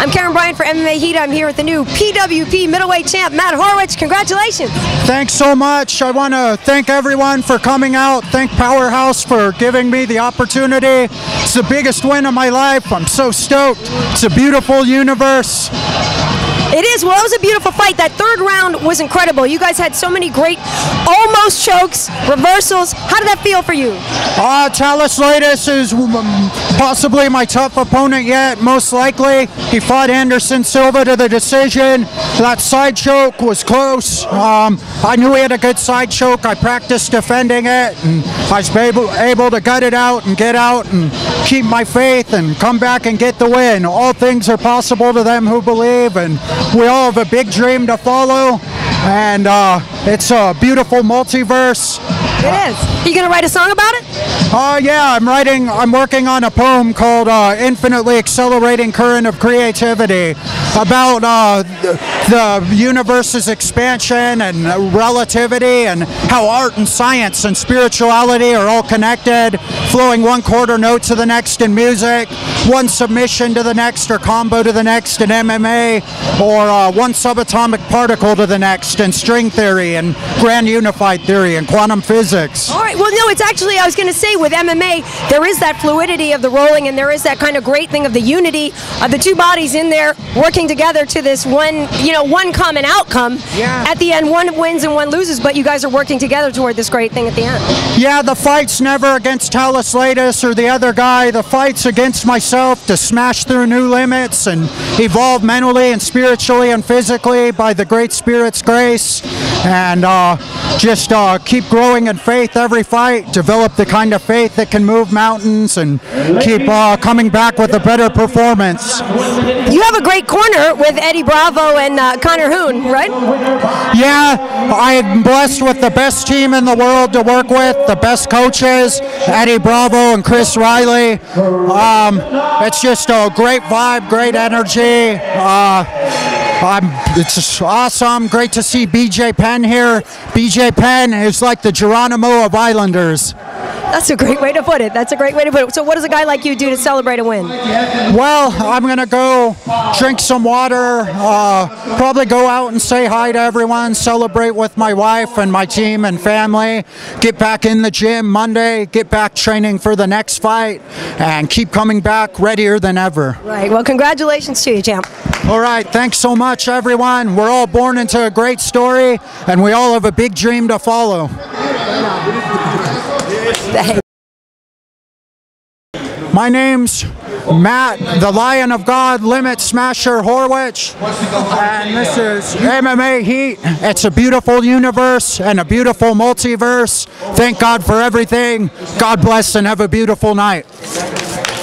I'm Karyn Bryant for MMA Heat. I'm here with the new PWP middleweight champ, Matt Horwich. Congratulations. Thanks so much. I want to thank everyone for coming out. Thank Powerhouse for giving me the opportunity. It's the biggest win of my life. I'm so stoked. It's a beautiful universe. It is. Well, it was a beautiful fight. That third round was incredible. You guys had so many great almost chokes, reversals. How did that feel for you? Uh, Thales Leites is um, possibly my tough opponent yet, most likely. He fought Anderson Silva to the decision. That side choke was close. Um, I knew he had a good side choke. I practiced defending it, and I was able, able to gut it out and get out and keep my faith and come back and get the win. All things are possible to them who believe, and we all have a big dream to follow. And uh, it's a beautiful multiverse. It is. Are you gonna write a song about it? Uh, yeah, I'm writing, I'm working on a poem called uh, Infinitely Accelerating Current of Creativity about uh, the, the universe's expansion and relativity and how art and science and spirituality are all connected, flowing one quarter note to the next in music, one submission to the next or combo to the next in MMA, or uh, one subatomic particle to the next in string theory and grand unified theory and quantum physics. All right. Well, no, it's actually I was going to say with MMA there is that fluidity of the rolling, and there is that kind of great thing of the unity of the two bodies in there working together to this one, you know, one common outcome. Yeah. At the end, one wins and one loses, but you guys are working together toward this great thing at the end. Yeah, the fight's never against Thales Leites or the other guy. The fight's against myself to smash through new limits and evolve mentally and spiritually and physically by the Great Spirit's grace. And uh, just uh, keep growing in faith every fight, develop the kind of faith that can move mountains, and keep uh, coming back with a better performance. You have a great corner with Eddie Bravo and uh, Connor Hoon, right? Yeah, I'm blessed with the best team in the world to work with, the best coaches, Eddie Bravo and Chris Riley. Um, it's just a great vibe, great energy. I'm, it's awesome. Great to see BJ Penn here. BJ Penn is like the Geronimo of Islanders. That's a great way to put it. That's a great way to put it. So, what does a guy like you do to celebrate a win? Well, I'm gonna go drink some water, uh, probably go out and say hi to everyone, celebrate with my wife and my team and family, get back in the gym Monday, get back training for the next fight, and keep coming back readier than ever. Right. Well, congratulations to you, champ. All right, thanks so much, everyone. We're all born into a great story, and we all have a big dream to follow. My name's Matt, the Lion of God, Limit Smasher Horwich, and this is MMA Heat. It's a beautiful universe and a beautiful multiverse. Thank God for everything. God bless and have a beautiful night.